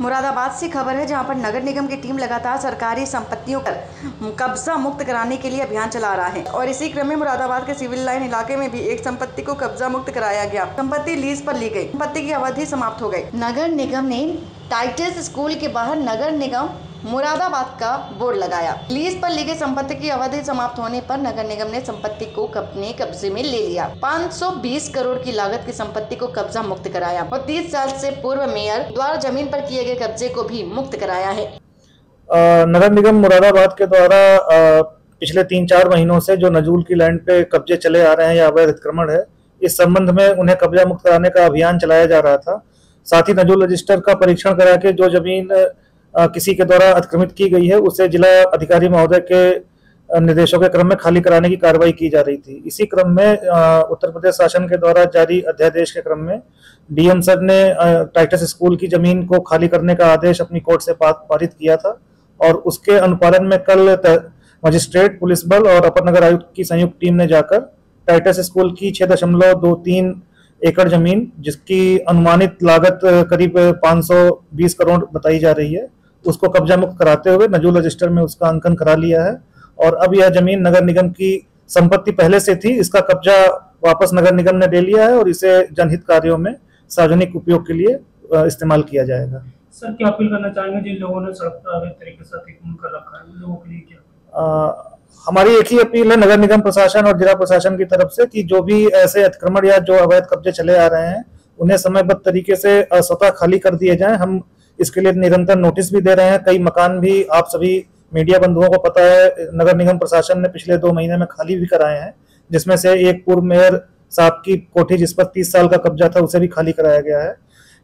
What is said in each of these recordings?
मुरादाबाद से खबर है जहाँ पर नगर निगम की टीम लगातार सरकारी संपत्तियों पर कब्जा मुक्त कराने के लिए अभियान चला रहा है और इसी क्रम में मुरादाबाद के सिविल लाइन इलाके में भी एक संपत्ति को कब्जा मुक्त कराया गया। संपत्ति लीज पर ली गई। संपत्ति की अवधि समाप्त हो गई। नगर निगम ने टाइटस स्कूल के बाहर नगर निगम मुरादाबाद का बोर्ड लगाया। लीज पर ली गई संपत्ति की अवधि समाप्त होने पर नगर निगम ने संपत्ति को अपने कब्जे में ले लिया। 520 करोड़ की लागत की संपत्ति को कब्जा मुक्त कराया और 30 साल से पूर्व मेयर द्वारा ज़मीन पर किए गए कब्जे को भी मुक्त कराया है। अ, नगर निगम मुरादाबाद के द्वारा पिछले तीन चार महीनों से जो नजूल की लैंड पे कब्जे चले आ रहे हैं या अवैध अतिक्रमण है इस संबंध में उन्हें कब्जा मुक्त कराने का अभियान चलाया जा रहा था। साथ ही नजूल रजिस्टर का परीक्षण करा के जो ज़मीन किसी के द्वारा अतिक्रमित की गई है, उसे जिला अधिकारी महोदय के निर्देशों के क्रम में खाली कराने की कार्रवाई की जा रही थी। इसी क्रम में उत्तर प्रदेश शासन के द्वारा जारी अध्यादेश के क्रम में डीएम सर ने टाइटस स्कूल की ज़मीन को खाली करने का आदेश अपनी कोर्ट से पारित किया था और उसके अनुपालन में कल मजिस्ट्रेट, पुलिस बल और अपर नगर आयुक्त की संयुक्त टीम ने जाकर टाइटस स्कूल की छह दशमलव दो तीन एकड़ ज़मीन, जिसकी अनुमानित लागत करीब 520 करोड़ बताई जा रही है उसको कब्जा मुक्त कराते हुए नजूल रजिस्टर में उसका अंकन करा लिया है। और अब यह ज़मीन नगर निगम की संपत्ति पहले से थी इसका कब्जा वापस नगर निगम ने ले लिया है और इसे जनहित कार्यों में सार्वजनिक उपयोग के लिए इस्तेमाल किया जाएगा। सर क्या अपील करना चाहेंगे जिन लोगों ने सड़क पर अवैध तरीके से अतिक्रमण कर रखा है? लोगों के लिए क्या? हमारी एक ही अपील है नगर निगम प्रशासन और जिला प्रशासन की तरफ़ से कि जो भी ऐसे अतिक्रमण या जो अवैध कब्जे चले आ रहे हैं उन्हें समयबद्ध तरीके से स्वतः खाली कर दिए जाएँ। हम इसके लिए निरंतर नोटिस भी दे रहे हैं। कई मकान भी आप सभी मीडिया बंधुओं को पता है, नगर निगम प्रशासन ने पिछले दो महीने में खाली भी कराए हैं, जिसमें से एक पूर्व मेयर साहब की कोठी जिस पर तीस साल का कब्जा था, उसे भी खाली कराया गया है।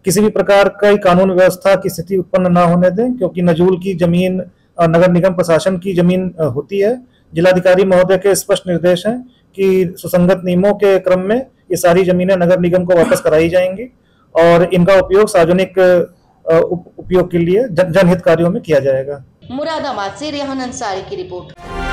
किसी भी प्रकार का कानून व्यवस्था की स्थिति उत्पन्न ना होने दें, क्योंकि नजूल की ज़मीन नगर निगम प्रशासन की ज़मीन होती है। जिलाधिकारी महोदय के स्पष्ट निर्देश हैं कि सुसंगत नियमों के क्रम में ये सारी जमीनें नगर निगम को वापस कराई जाएँगी और इनका उपयोग सार्वजनिक उपयोग के लिए जनहित कार्यों में किया जाएगा। मुरादाबाद से रेहन अंसारी की रिपोर्ट।